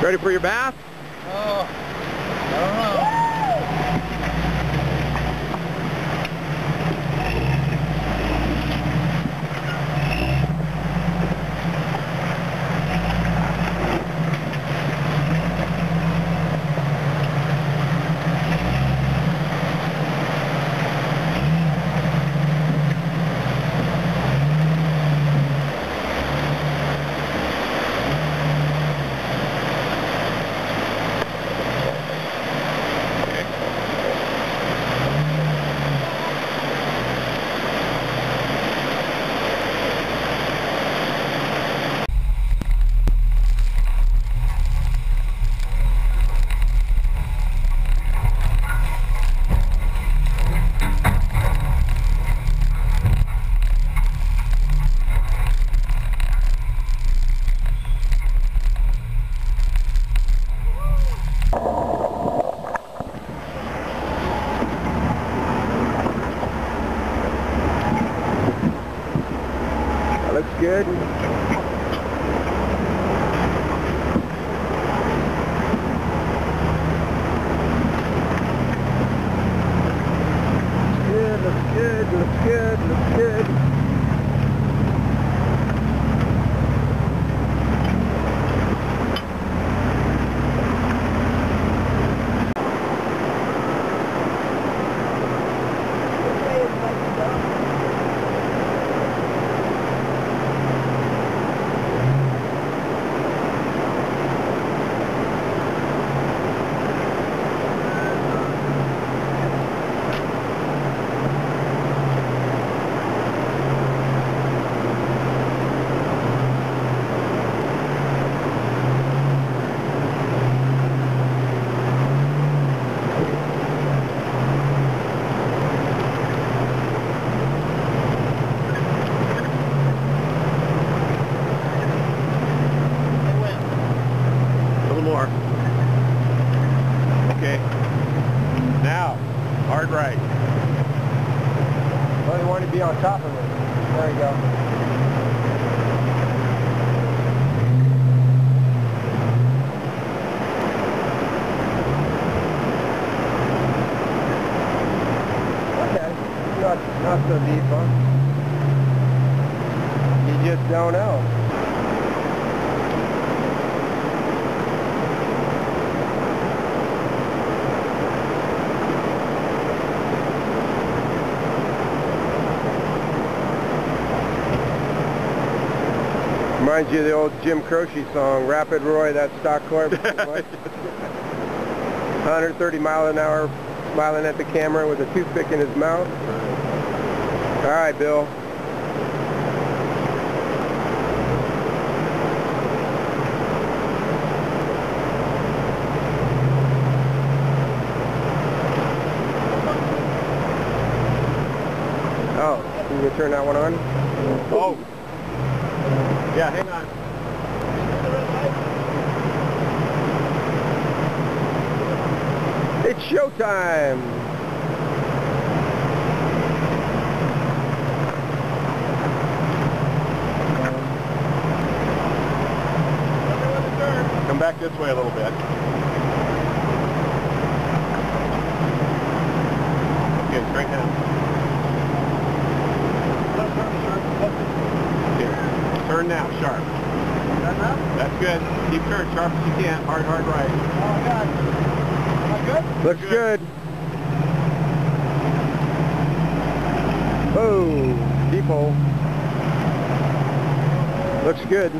Ready for your bath? Oh, I don't know. That looks good. Good, looks good, looks good, looks good. A little more. Okay. Now, hard right. To be on top of it. There you go. Not so deep, huh? You just don't know. Reminds you of the old Jim Croce song, Rapid Roy, that stock car. 130 mile an hour, smiling at the camera with a toothpick in his mouth. All right, Bill. Oh, you gonna turn that one on? Yeah, hang on. It's showtime! Come back this way a little bit. That's good. Keep turning sharp as you can. Hard, hard right. Oh, God. Am I good? Looks good. Oh, deep hole. Looks good.